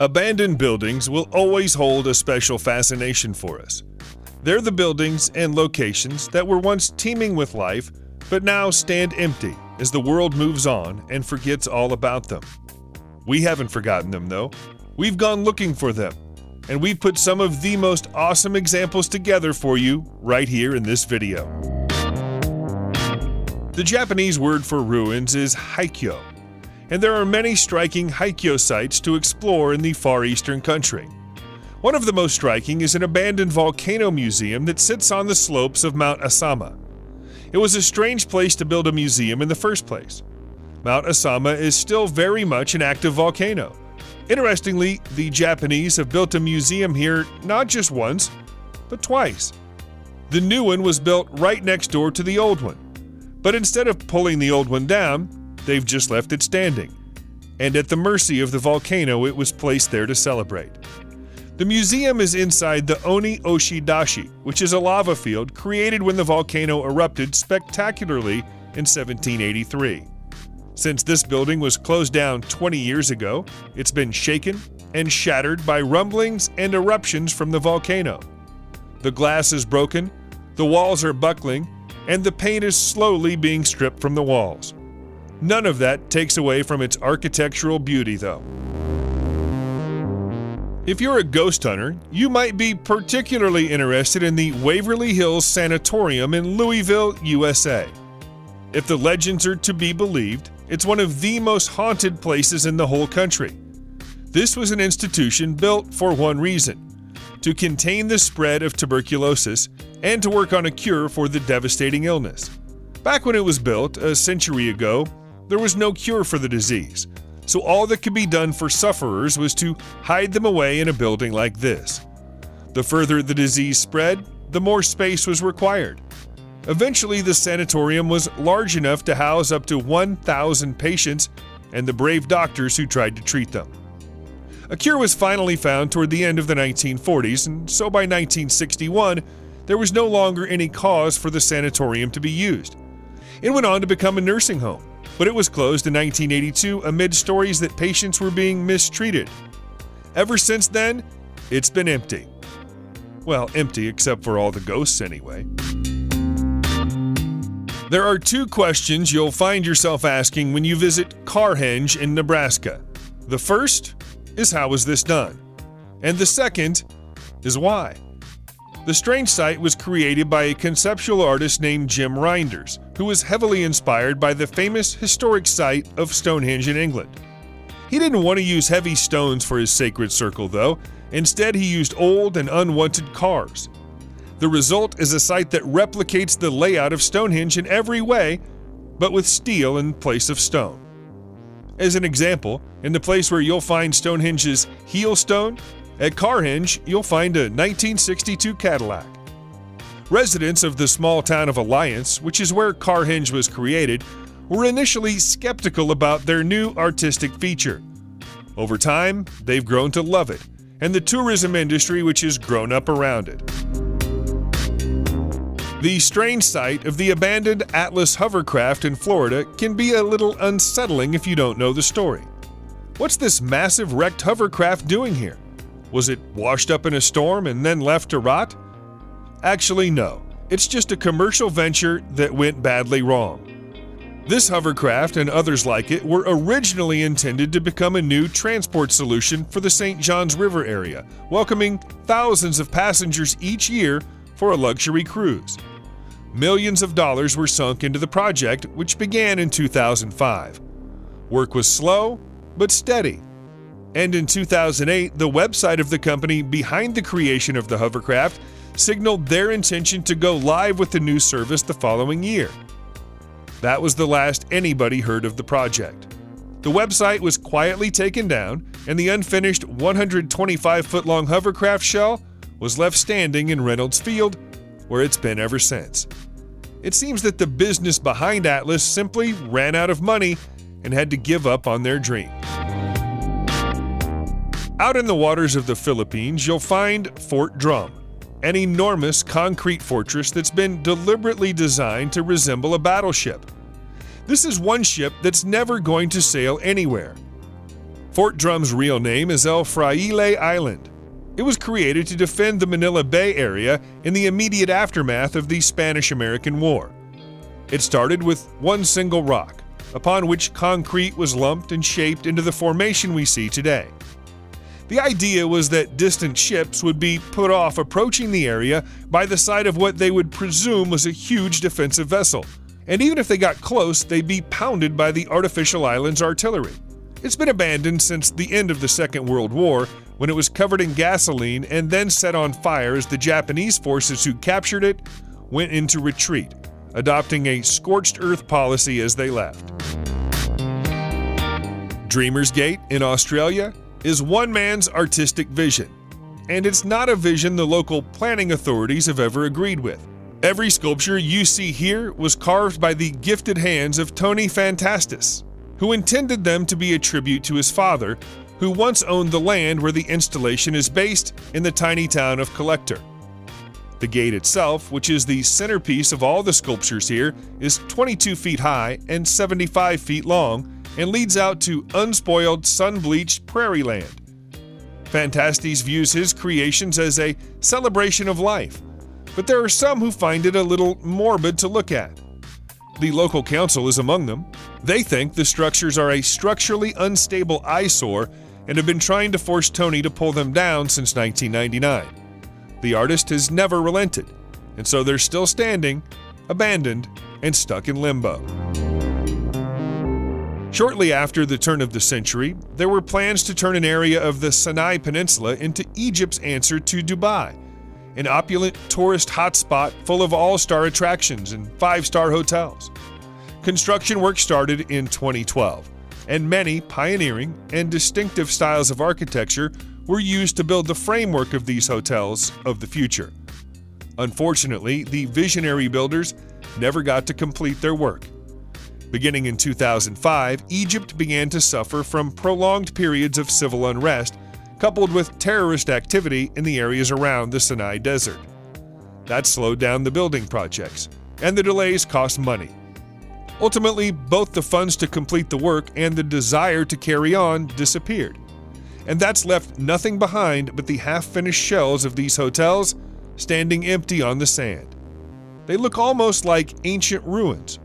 Abandoned buildings will always hold a special fascination for us. They're the buildings and locations that were once teeming with life, but now stand empty as the world moves on and forgets all about them. We haven't forgotten them, though. We've gone looking for them, and we've put some of the most awesome examples together for you right here in this video. The Japanese word for ruins is haikyo, and there are many striking Haikyo sites to explore in the far eastern country. One of the most striking is an abandoned volcano museum that sits on the slopes of Mount Asama. It was a strange place to build a museum in the first place. Mount Asama is still very much an active volcano. Interestingly, the Japanese have built a museum here not just once, but twice. The new one was built right next door to the old one. But instead of pulling the old one down, they've just left it standing. And at the mercy of the volcano, it was placed there to celebrate. The museum is inside the Oni Oshi Dashi, which is a lava field created when the volcano erupted spectacularly in 1783. Since this building was closed down 20 years ago, it's been shaken and shattered by rumblings and eruptions from the volcano. The glass is broken, the walls are buckling, and the paint is slowly being stripped from the walls. None of that takes away from its architectural beauty, though. If you're a ghost hunter, you might be particularly interested in the Waverly Hills Sanatorium in Louisville, USA. If the legends are to be believed, it's one of the most haunted places in the whole country. This was an institution built for one reason to contain the spread of tuberculosis and to work on a cure for the devastating illness. Back when it was built, a century ago, there was no cure for the disease, so all that could be done for sufferers was to hide them away in a building like this. The further the disease spread, the more space was required. Eventually, the sanatorium was large enough to house up to 1,000 patients and the brave doctors who tried to treat them. A cure was finally found toward the end of the 1940s, and so by 1961, there was no longer any cause for the sanatorium to be used. It went on to become a nursing home, but it was closed in 1982 amid stories that patients were being mistreated. Ever since then, it's been empty. Well, empty except for all the ghosts, anyway. There are two questions you'll find yourself asking when you visit Carhenge in Nebraska. The first is how was this done? And the second is why. The strange site was created by a conceptual artist named Jim Reinders, who was heavily inspired by the famous historic site of Stonehenge in England. He didn't want to use heavy stones for his sacred circle, though. Instead, he used old and unwanted cars. The result is a site that replicates the layout of Stonehenge in every way, but with steel in place of stone. As an example, in the place where you'll find Stonehenge's heel stone, at Carhenge, you'll find a 1962 Cadillac. Residents of the small town of Alliance, which is where Carhenge was created, were initially skeptical about their new artistic feature. Over time, they've grown to love it, and the tourism industry which has grown up around it. The strange sight of the abandoned Atlas hovercraft in Florida can be a little unsettling if you don't know the story. What's this massive wrecked hovercraft doing here? Was it washed up in a storm and then left to rot? Actually, no. It's just a commercial venture that went badly wrong. This hovercraft and others like it were originally intended to become a new transport solution for the St. Johns River area, welcoming thousands of passengers each year for a luxury cruise. Millions of dollars were sunk into the project, which began in 2005. Work was slow, but steady. And in 2008, the website of the company behind the creation of the hovercraft signaled their intention to go live with the new service the following year. That was the last anybody heard of the project. The website was quietly taken down, and the unfinished 125 foot long hovercraft shell was left standing in Reynolds Field, where it's been ever since. It seems that the business behind Atlas simply ran out of money and had to give up on their dream. Out in the waters of the Philippines, you'll find Fort Drum, an enormous concrete fortress that's been deliberately designed to resemble a battleship. This is one ship that's never going to sail anywhere. Fort Drum's real name is El Fraile Island. It was created to defend the Manila Bay area in the immediate aftermath of the Spanish American War. It started with one single rock, upon which concrete was lumped and shaped into the formation we see today. The idea was that distant ships would be put off approaching the area by the sight of what they would presume was a huge defensive vessel, and even if they got close, they'd be pounded by the artificial island's artillery. It's been abandoned since the end of the Second World War when it was covered in gasoline and then set on fire as the Japanese forces who captured it went into retreat, adopting a scorched earth policy as they left. Dreamer's Gate in Australia is one man's artistic vision, and it's not a vision the local planning authorities have ever agreed with. Every sculpture you see here was carved by the gifted hands of Tony Fantastis, who intended them to be a tribute to his father, who once owned the land where the installation is based in the tiny town of Collector. The gate itself, which is the centerpiece of all the sculptures here, is 22 feet high and 75 feet long and leads out to unspoiled, sun bleached prairie land. Fantastis views his creations as a celebration of life, but there are some who find it a little morbid to look at. The local council is among them. They think the structures are a structurally unstable eyesore and have been trying to force Tony to pull them down since 1999. The artist has never relented, and so they're still standing, abandoned, and stuck in limbo. Shortly after the turn of the century, there were plans to turn an area of the Sinai Peninsula into Egypt's answer to Dubai, an opulent tourist hotspot full of all star attractions and five star hotels. Construction work started in 2012, and many pioneering and distinctive styles of architecture were used to build the framework of these hotels of the future. Unfortunately, the visionary builders never got to complete their work. Beginning in 2005, Egypt began to suffer from prolonged periods of civil unrest coupled with terrorist activity in the areas around the Sinai Desert. That slowed down the building projects, and the delays cost money. Ultimately, both the funds to complete the work and the desire to carry on disappeared. And that's left nothing behind but the half finished shells of these hotels standing empty on the sand. They look almost like ancient ruins,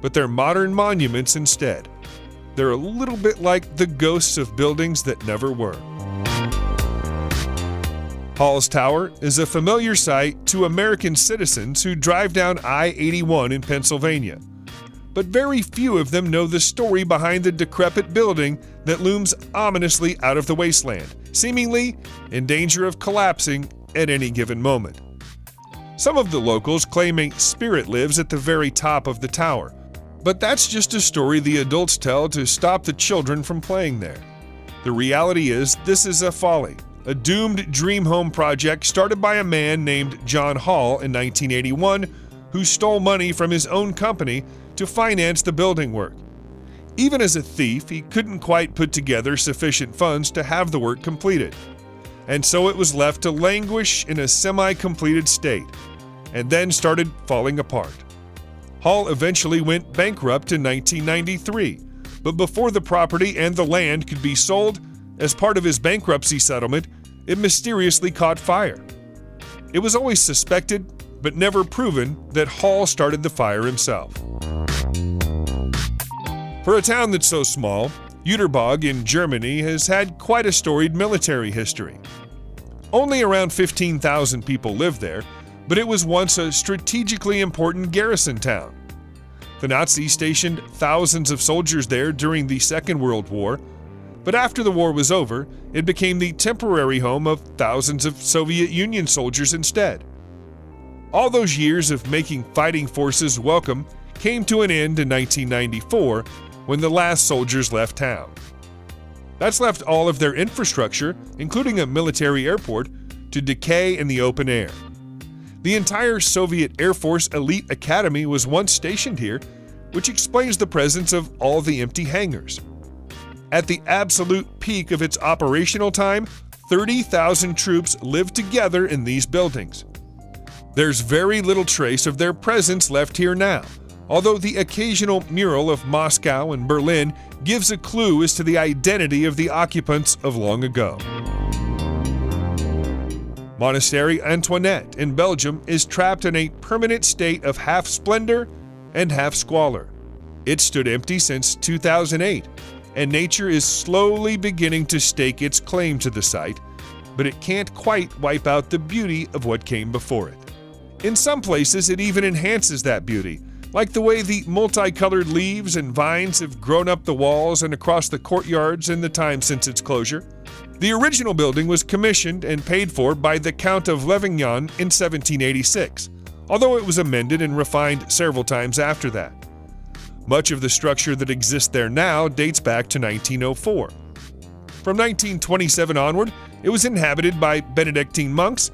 but they're modern monuments instead. They're a little bit like the ghosts of buildings that never were. Hall's Tower is a familiar sight to American citizens who drive down I 81 in Pennsylvania. But very few of them know the story behind the decrepit building that looms ominously out of the wasteland, seemingly in danger of collapsing at any given moment. Some of the locals claim a spirit lives at the very top of the tower, but that's just a story the adults tell to stop the children from playing there. The reality is, this is a folly a doomed dream home project started by a man named John Hall in 1981 who stole money from his own company to finance the building work. Even as a thief, he couldn't quite put together sufficient funds to have the work completed. And so it was left to languish in a semi completed state, and then started falling apart. Hall eventually went bankrupt in 1993, but before the property and the land could be sold, as part of his bankruptcy settlement, it mysteriously caught fire. It was always suspected, but never proven, that Hall started the fire himself. For a town that's so small, Jüterbog in Germany has had quite a storied military history. Only around 15,000 people live there, but it was once a strategically important garrison town. The Nazis stationed thousands of soldiers there during the Second World War, but after the war was over, it became the temporary home of thousands of Soviet Union soldiers instead. All those years of making fighting forces welcome came to an end in 1994 when the last soldiers left town. That's left all of their infrastructure, including a military airport, to decay in the open air. The entire Soviet Air Force Elite Academy was once stationed here, which explains the presence of all the empty hangars. At the absolute peak of its operational time, 30,000 troops lived together in these buildings. There's very little trace of their presence left here now, although the occasional mural of Moscow and Berlin gives a clue as to the identity of the occupants of long ago. Monastery Antoinette in Belgium is trapped in a permanent state of half splendor and half squalor. It stood empty since 2008, and nature is slowly beginning to stake its claim to the site, but it can't quite wipe out the beauty of what came before it. In some places, it even enhances that beauty, like the way the multicolored leaves and vines have grown up the walls and across the courtyards in the time since its closure. The original building was commissioned and paid for by the Count of Levignon in 1786, although it was amended and refined several times after that. Much of the structure that exists there now dates back to 1904. From 1927 onward, it was inhabited by Benedictine monks,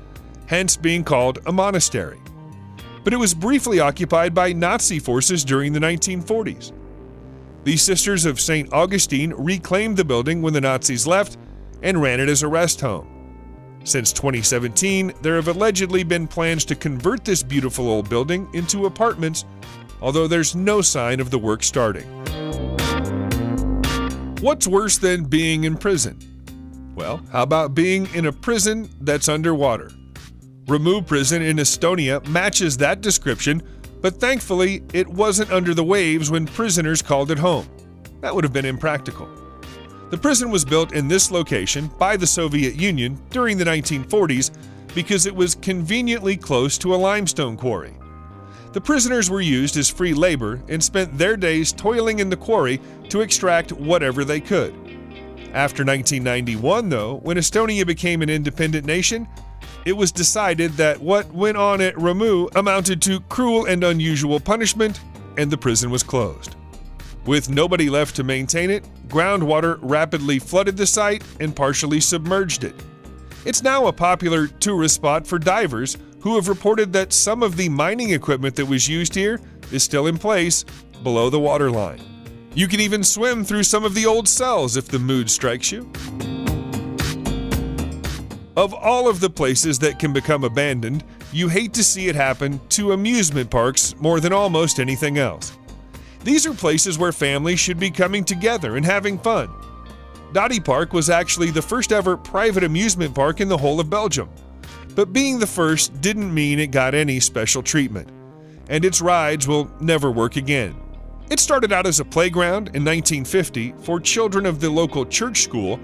hence being called a monastery. But it was briefly occupied by Nazi forces during the 1940s. The Sisters of St. Augustine reclaimed the building when the Nazis left and ran it as a rest home. Since 2017, there have allegedly been plans to convert this beautiful old building into apartments, although there's no sign of the work starting. What's worse than being in prison? Well, how about being in a prison that's underwater? Rummu Prison in Estonia matches that description, but thankfully it wasn't under the waves when prisoners called it home. That would have been impractical. The prison was built in this location by the Soviet Union during the 1940s because it was conveniently close to a limestone quarry. The prisoners were used as free labor and spent their days toiling in the quarry to extract whatever they could. After 1991, though, when Estonia became an independent nation, it was decided that what went on at Rummu amounted to cruel and unusual punishment, and the prison was closed. With nobody left to maintain it, groundwater rapidly flooded the site and partially submerged it. It's now a popular tourist spot for divers who have reported that some of the mining equipment that was used here is still in place below the waterline. You can even swim through some of the old cells if the mood strikes you. Of all of the places that can become abandoned, you hate to see it happen to amusement parks more than almost anything else. These are places where families should be coming together and having fun. Dadi Park was actually the first ever private amusement park in the whole of Belgium. But being the first didn't mean it got any special treatment, and its rides will never work again. It started out as a playground in 1950 for children of the local church school,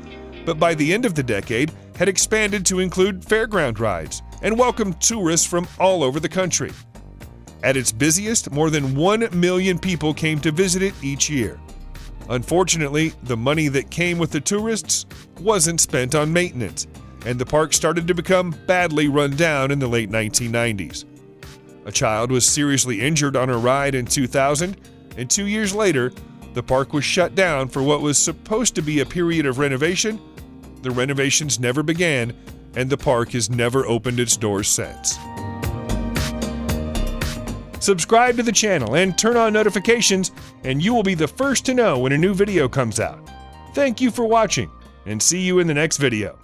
but by the end of the decade had expanded to include fairground rides and welcomed tourists from all over the country. At its busiest, more than 1 million people came to visit it each year. Unfortunately, the money that came with the tourists wasn't spent on maintenance, and the park started to become badly run down in the late 1990s. A child was seriously injured on a ride in 2000, and two years later, the park was shut down for what was supposed to be a period of renovation. The renovations never began, and the park has never opened its doors since. Subscribe to the channel and turn on notifications, and you will be the first to know when a new video comes out. Thank you for watching, and see you in the next video.